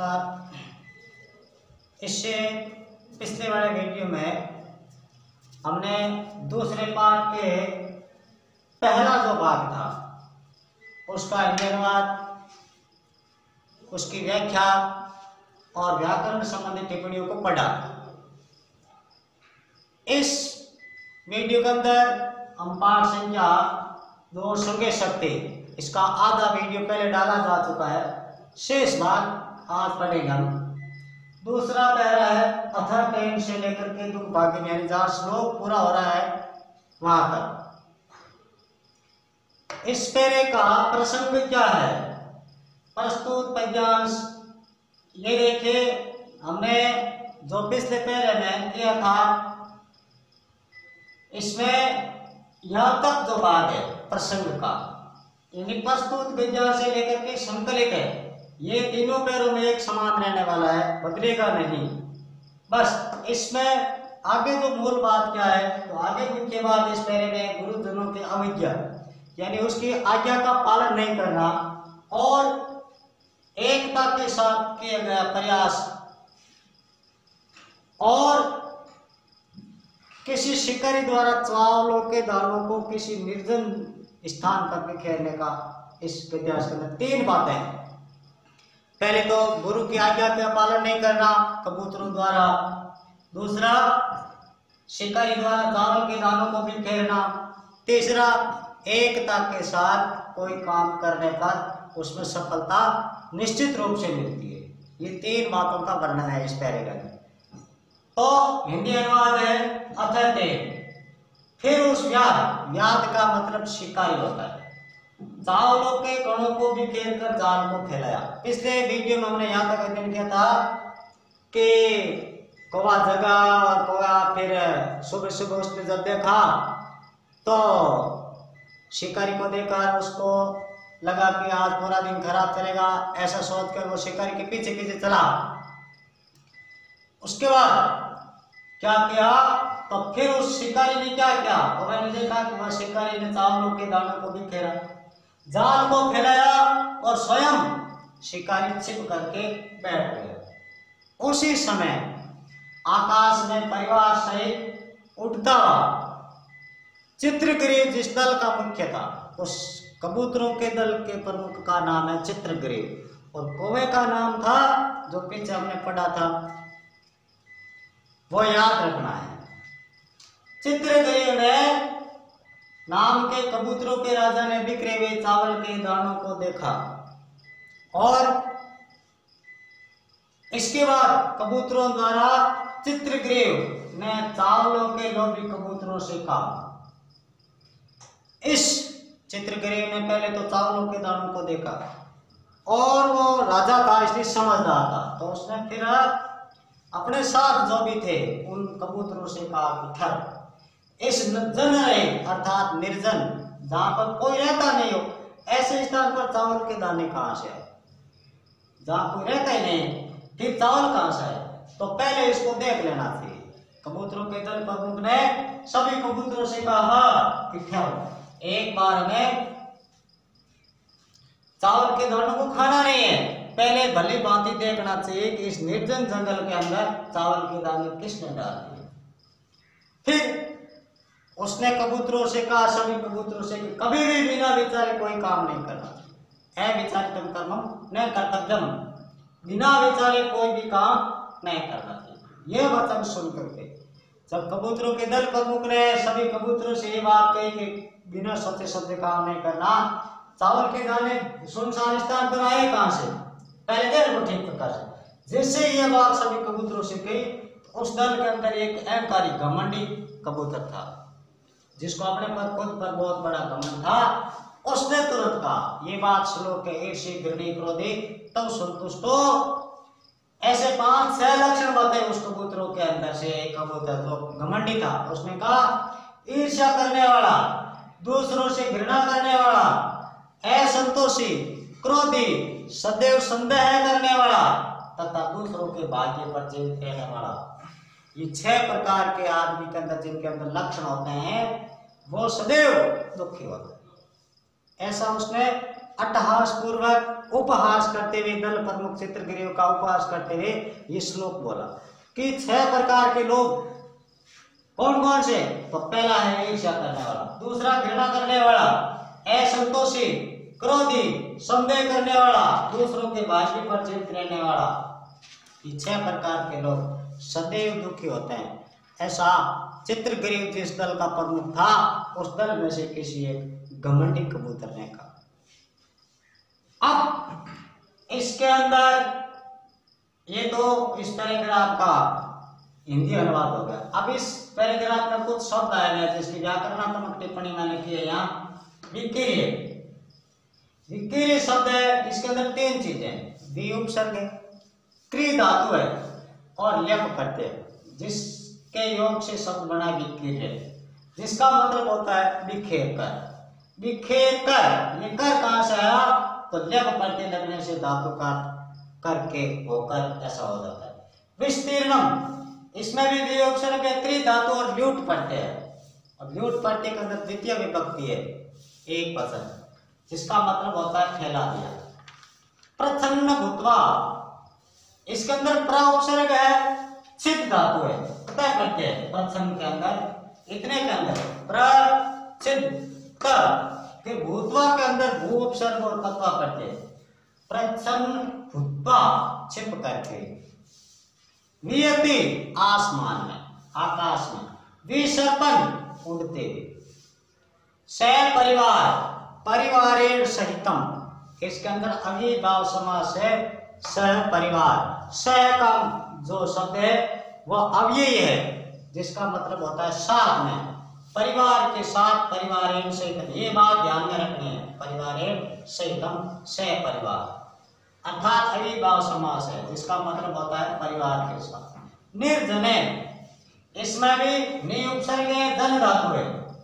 नमस्कार। इससे पिछले वाले वीडियो में हमने दूसरे पार्ट के पहला जो भाग था, उसका अनुवाद उसकी व्याख्या और व्याकरण संबंधी टिप्पणियों को पढ़ा। इस वीडियो के अंदर हम पाठ संख्या दो संगे शक्ति इसका आधा वीडियो पहले डाला जा चुका है। शेष भाग आज पढ़ेंगे दूसरा पैरा है, अथर टेन से लेकर के दुख भाग्य यानी जहाँ श्लोक पूरा हो रहा है, वहाँ तक इस पेरे का प्रसंग क्या है? प्रस्तुत पद्यांश ये देखिए, हमने जो पिछले पेरे में किया था, इसमें यहाँ तक जो भाग है, प्रसंग का, यानी प्रस्तुत विद्या से लेकर के संकलित है। ये तीनों पैरों में एक समान रहने वाला है बदलेगा नहीं। बस, इसमें आगे जो मूल बात क्या है तो आगे मुख्य बात इस पैरे में गुरुजनों की अविज्ञा यानी उसकी आज्ञा का पालन नहीं करना, और एकता के साथ किया गया प्रयास, और किसी शिकारी द्वारा चावलों के दानों को किसी निर्जन स्थान पर बिखेरने का इस विद्यास के अंदर तीन बातें पहले तो गुरु की आज्ञा का पालन नहीं करना कबूतरों द्वारा। दूसरा शिकारी द्वारा दानों के दानों को बिखेरना तीसरा, एकता के साथ कोई काम करने पर उसमें सफलता निश्चित रूप से मिलती है। ये तीन बातों का वर्णन है इस पैरेग्राफ में। तो हिंदी अनुवाद है अथते फिर उस व्याध व्याध का मतलब शिकारी होता है। चावलों के कणों को फेर कर जाल को फैलाया। पिछले वीडियो में हमने यहाँ तक अध्ययन किया था कि कौवा जगा और कौवा फिर सुबह सुबह उसने जब देखा तो शिकारी को देखा उसको लगा कि आज पूरा दिन खराब चलेगा, ऐसा सोच कर वो शिकारी के पीछे पीछे चला। उसके बाद क्या किया तो फिर उस शिकारी ने क्या किया? तो मैंने देखा कि वह शिकारी ने चावलों के दानों को भी फेरा। जाल को फैलाया और स्वयं शिकारी छिप करके बैठ गए। उसी समय आकाश में परिवार सहित उठता चित्रग्रीव जिस दल का मुख्य था, उस कबूतरों के दल के प्रमुख का नाम है चित्रग्रीव और कौवे का नाम था, जो पीछे हमने पढ़ा था, वो याद रखना है। चित्रग्रीव ने नाम के कबूतरों के राजा ने बिखरे हुए चावल के दानों को देखा। और इसके बाद कबूतरों द्वारा चित्रग्रीव ने चावलों के लोभी कबूतरों से कहा। इस चित्रग्रीव ने पहले तो चावलों के दानों को देखा और वो राजा था, इसलिए समझ रहा था। तो उसने फिर अपने साथ जो भी थे, उन कबूतरों से कहा ठर इस जन अर्थात निर्जन जहाँ पर कोई रहता नहीं हो, ऐसे स्थान पर चावल के दाने कहाँ से आए? जहाँ कोई रहता ही नहीं, फिर चावल कहाँ से आए? तो पहले इसको देख लेना चाहिए कबूतरों के दल प्रमुख ने सभी कबूतरों से कहा, कि ठहरो एक बार हमें चावल के दानों को खाना नहीं है। पहले भली भांति देखना चाहिए कि इस निर्जन जंगल के अंदर चावल के दाने किसने डाल दिए। फिर उसने कबूतरों से कहा, सभी कबूतरों से कभी भी बिना विचारे कोई काम नहीं करना। है विचार तुम कर्म न कर्तव्यम। बिना विचारे कोई भी काम नहीं करना। चाहिए यह वचन सुन करके जब कबूतरों के दल प्रमुख ने सभी कबूतरों से ये बात कही कि बिना सत्य सत्य काम नहीं करना। चावल के दाने सुनसान स्थान पर आए कहाँ से? पहले देर को ठीक प्रकार से। जैसे ये बात सभी कबूतरों से कही तो उस दल के अंदर एक अहंकारी घमंडी कबूतर था। जिसको अपने पर खुद पर बहुत बड़ा घमंड था, उसने तुरंत कहा, ये बात श्लोक के ईर्षि घृणी क्रोधी तब संतुष्ट हो। ऐसे पाँच छह लक्षण बताए उस कबूतरों के अंदर से। एक कबूतर जो घमंडी था। उसने कहा, ईर्ष्या करने वाला, दूसरों से घृणा करने वाला, असंतोषी, क्रोधी, सदैव संदेह करने वाला तथा दूसरों के भाग्य पर जीवित रहने वाला। ये छह प्रकार के आदमी के अंदर जिनके अंदर लक्षण होते हैं वो सदैव दुखी होते ऐसा उसने अट्टहास पूर्वक उपहास करते हुए, दल प्रमुख चित्रगृह का उपहास करते हुए ये श्लोक बोला कि छह प्रकार के लोग कौन कौन से? तो पहला है ईर्ष्या करने वाला, दूसरा घृणा करने वाला, असंतोषी, क्रोधी, संदेह करने वाला, दूसरों के भाषण पर चित रहने वाला। ये छह प्रकार के लोग सदैव दुखी होते हैं। ऐसा चित्रगृह जिस दल का प्रमुख था, उस दल में से किसी एक घमंडी कबूतर ने कहा, अब इसके अंदर ये तो इस पैराग्राफ का हिंदी अनुवाद हो गया। अब इस पैराग्राफ में कुछ शब्द आए हैं जिसकी व्याकरणात्मक टिप्पणी मैंने की है यहाँ। विक्रिय विक्रिय शब्द है, इसके अंदर तीन चीज़ें दी उपसर्ग है क्री धातु है और यक प्रत्यय जिसके योग से शब्द बना विक्रिय जिसका मतलब होता है बिखेर कर बिखेर कर ये कर कहाँ से आया? तो जब प्रत्यय लगने से धातु का करके होकर ऐसा हो जाता है। विस्तीर्णम, इसमें भी से लगे त्रि धातु और ल्यूट पढ़ते हैं। और ल्यूट पढ़ते के अंदर द्वितीय विभक्ति है, एक वचन, जिसका मतलब होता है फैला दिया। प्रसन्न भूतवा इसके अंदर प्र उपसर्ग है चित धातु है। है प्रत्यय प्रसन्न के अंदर इतने के अंदर प्रचित फिर भूतवा के अंदर भू उपसर्ग और तत्वा करते प्रच्छन्न भूतवा छिप करके। नियति आसमान में आकाश में विसर्पन उड़ते सह परिवार, परिवारेण सहितम। इसके अंदर अविभाव समास है सह परिवार सह का जो शब्द है, वह अव्यय है, जिसका मतलब होता है साथ में। परिवार के साथ परिवार ये बात ध्यान में रखनी है। परिवार सहितम सह परिवार अर्थात अविभाव समास है, जिसका मतलब होता है परिवार के साथ। निर्जने इसमें भी नि उपसर्ग है, धन धातु है।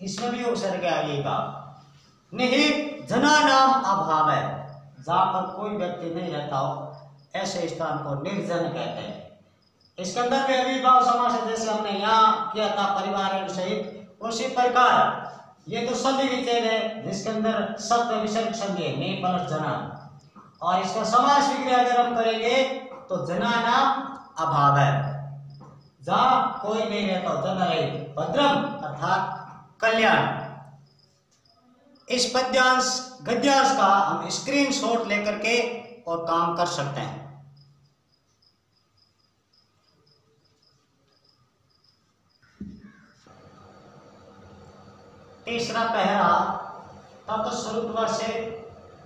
इसमें भी उपसर्ग है अविभाव निहि जना नाम अभाव है। जहाँ पर कोई व्यक्ति नहीं रहता हो, ऐसे स्थान को निर्जन कहते हैं। इसके अंदर भी अविभाव समास है जैसे हमने यहाँ किया था, परिवार सहित, उसी प्रकार ये तो संधि विच्छेद है, जिसके अंदर शब्द विसर्ग संधि है नहीं प्लस जना और इसका समाज विग्रह अगर हम करेंगे तो जना नाम अभाव है। जहाँ कोई नहीं रहता जना रहे भद्रम, अर्थात कल्याण। इस पद्यांश, गद्यांश का हम स्क्रीन शॉट लेकर के और काम कर सकते हैं। तीसरा पहरा तत्स्वरूप से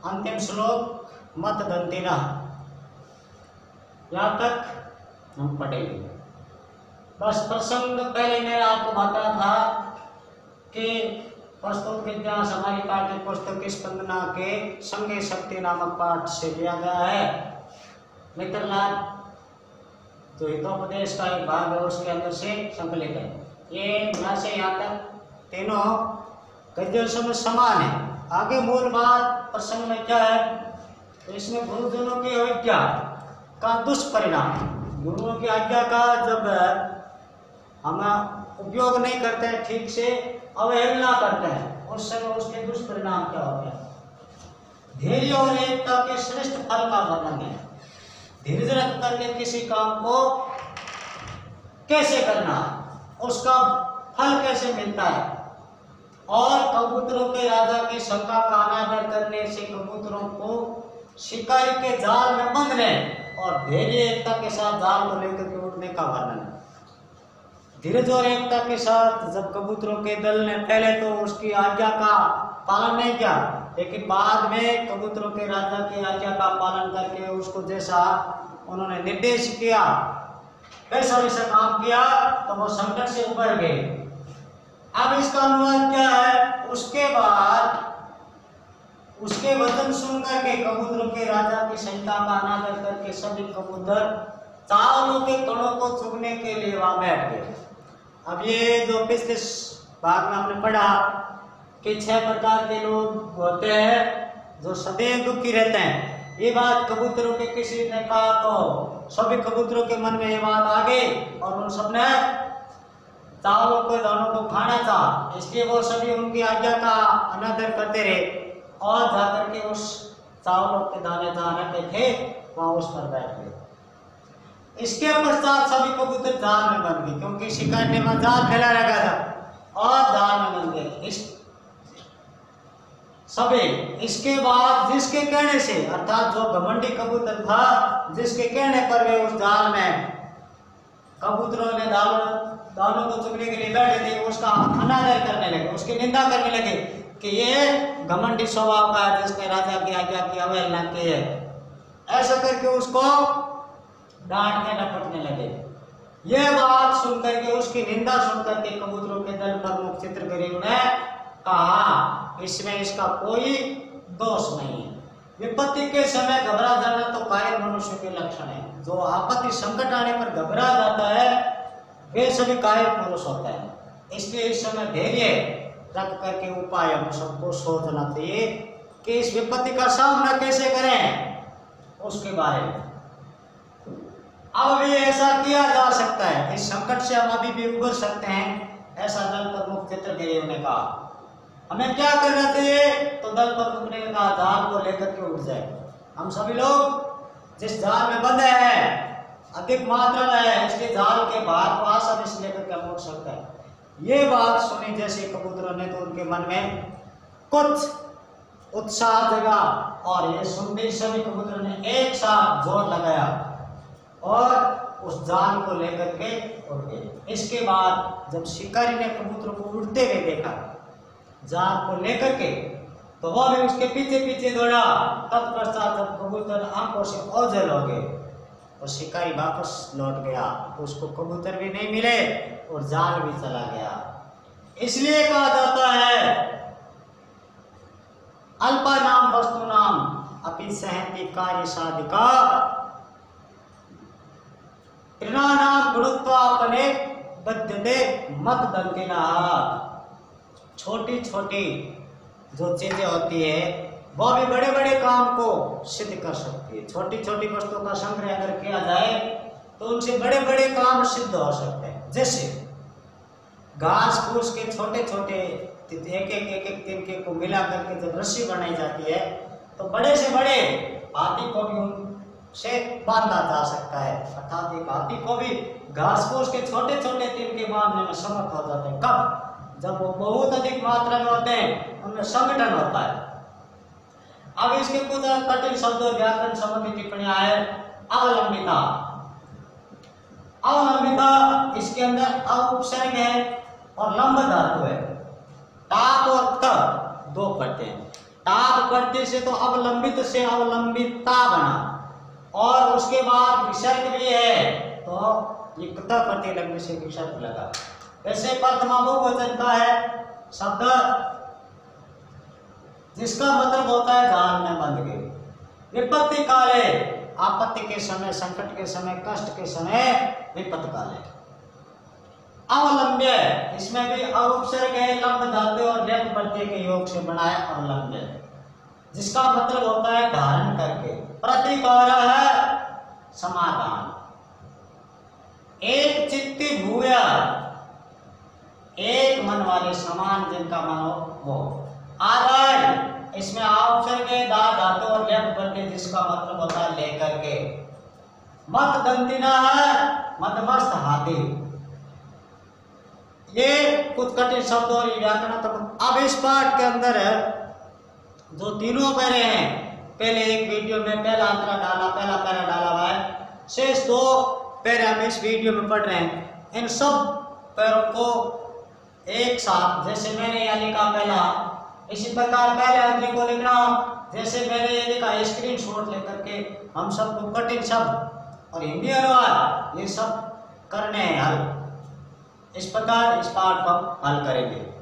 अंतिम श्लोक मत दंतिना यहाँ तक हम पढ़ेंगे बस प्रसंग पहले मैं आपको बताया था कि प्रस्तुत विद्यास हमारी पाठ्य पुस्तक स्पंदना के संगे शक्ति नामक पाठ से लिया गया है। मित्रलाल, जो हितोपदेश का एक भाग है, उसके अंदर से संकलित है। ये यहाँ से यहाँ तक तीनों गद्य समय समान है। आगे मूल बात प्रसंग में क्या है? तो इसमें गुरुजनों की अवज्ञा का दुष्परिणाम। गुरुओं की आज्ञा का जब हम उपयोग नहीं करते हैं ठीक से, अवहेलना करते हैं। उस समय उसके दुष्परिणाम क्या हैं धैर्य और एकता के श्रेष्ठ फल का वर्णन है धीरज रख करके किसी काम को कैसे करना? उसका फल कैसे मिलता है? और कबूतरों के राजा की शंका का अनादर करने से कबूतरों को शिकारी के जाल में बंधने और धैर्य एकता के साथ जाल को लेकर के उड़ने का वर्णन। धीरज और एकता के साथ जब कबूतरों के दल ने पहले तो उसकी आज्ञा का पालन नहीं किया, लेकिन बाद में कबूतरों के राजा की आज्ञा का पालन करके उसको जैसा उन्होंने निर्देश किया, वैसा वैसा काम किया तो वो संकट से उबर गए। अब इसका अनुवाद क्या है? उसके बाद उसके वचन सुनकर के कबूतरों के राजा की संहिता का अनादर करके सभी कबूतर चावलों के कणों को चुगने के लिए वहाँ बैठ गए। अब ये जो पिछले भाग में हमने पढ़ा कि छह प्रकार के लोग होते हैं जो सदैव दुखी रहते हैं। ये बात कबूतरों के किसी ने कहा तो सभी कबूतरों के मन में ये बात आ गई और उन सबने चावलों को दानों को खाना था। इसलिए वो सभी उनकी आज्ञा का अनादर करते रहे और जाकर के उस चावलों के दाने दाने पे थे, वहाँ उस पर बैठ गए। इसके पश्चात सभी कबूतर जाल में बन गए, क्योंकि शिकार ने जाल फैला रखा था। और जाल में बन गए। इस सभी, इसके बाद जिसके कहने से, अर्थात जो घमंडी कबूतर था, जिसके कहने पर वे उस जाल में कबूतरों ने दालों दालों को चुगने के लिए बैठे थे, उसका अनादर करने लगे, उसकी निंदा करने लगे कि ये घमंडी स्वभाव का है, जिसने राजा की आज्ञा की अवहेलना की है। ऐसा करके उसको डांट के डपटने लगे। यह बात सुनकर के, उसकी निंदा सुनकर के कबूतरों के दल प्रमुख चित्रकरी ने कहा, इसमें इसका कोई दोष नहीं है। विपत्ति के समय घबरा जाना तो कायर मनुष्य के लक्षण है। जो आपत्ति संकट आने पर घबरा जाता है, वे सभी कायर पुरुष होता है। इसलिए इस समय धैर्य रख करके उपाय हम सबको सोचना चाहिए कि इस विपत्ति का सामना कैसे करें, उसके बारे में। अब भी ऐसा किया जा सकता है। इस संकट से हम अभी भी उभर सकते हैं, ऐसा दल प्रमुख चित्रगिरी ने कहा। हमें क्या करना चाहिए? तो दल प्रमुख ने कहा, जाल को लेकर के उठ जाए। हम सभी लोग जिस जाल में बंद है, अधिक मात्रा में है, इसलिए जाल के बाहर पास हम इस लेकर के उठ सकते हैं। ये बात सुनी जैसे कबूतरों ने तो उनके मन में कुछ उत्साह जगा और ये सुनते सभी कबूतरों ने एक साथ ज़ोर लगाया। और उस जाल को लेकर के उड़ गए। इसके बाद जब शिकारी ने कबूतर को उड़ते हुए देखा, जाल को लेकर के तो वह भी उसके पीछे पीछे दौड़ा। तत्पश्चात जब कबूतर आँखों से ओझल हो गए और शिकारी वापस लौट गया। उसको कबूतर भी नहीं मिले और जाल भी चला गया। इसलिए कहा जाता है, अल्पा नाम वस्तु नाम अपनी सहती कार्य साधिका। नाम गुणत्वापने बद्धते मत दंतिना छोटी छोटी जो चीज़ें होती है, वो भी बड़े बड़े काम को सिद्ध कर सकती है। छोटी छोटी वस्तुओं का संग्रह अगर किया जाए तो उनसे बड़े बड़े काम सिद्ध हो सकते हैं। जैसे घास फूस के छोटे छोटे एक एक एक एक तिनके को मिला करके जब रस्सी बनाई जाती है तो बड़े से बड़े हाथी को भी उनसे बांधा जा सकता है। अर्थात एक हाथी को भी घास फूस के छोटे छोटे तीन के बांधने में समर्थ हो जाते हैं। कब? जब वो बहुत अधिक मात्रा में होते हैं, उनमें संगठन होता है। अब इसके कुछ कठिन शब्द व्याकरण संबंधी टिप्पणियाँ है। अवलंबिता। अवलंबिता इसके अंदर अवसर्ग है और लंब धातु है। टाप और त दो पढ़ते हैं। टाप पढ़ते से तो अवलंबित से अवलंबिता बना। और उसके बाद विसर्ग भी है तो ये कत पढ़ते लगने से विसर्ग लगा। वैसे प्रथमा बहुवचन का है, शब्द जिसका मतलब होता है जाल में बंद गए। विपत्ति काले, आपत्ति के समय, संकट के समय, कष्ट के समय विपत्ति है अवलंब्य, इसमें भी अवसर के लंब धातु और व्यक्त प्रत्यय के योग से बना है अवलंब्य। जिसका मतलब होता है धारण करके। प्रतिकार है समाधान। एक चित्ती भूया, एक मन वाले समान जिनका मन हो, वो। आधार, इसमें अवसर के दा धातु और व्यक्त बनते जिसका मतलब होता है लेकर के। मत दंतिना है मदमस्त हाथी। ये कुछ कठिन शब्द और व्याकरण तो अब इस पाठ के अंदर है। जो तीनों पैरे हैं। पहले एक वीडियो में पहला अंतरा डाला, पहला पैरा डाला हुआ है। शेष दो पैरे हम इस वीडियो में पढ़ रहे हैं। इन सब पैरों को एक साथ, जैसे मैंने यहाँ लिखा पहला, इसी प्रकार पहले आदमी को लिखना, जैसे मैंने ये लिखा स्क्रीन शॉट लेकर के हम सबको कठिन शब्द और हिंदी अनुवाद, ये सब करने हैं। हल। इस प्रकार इस पाठ को हल करेंगे।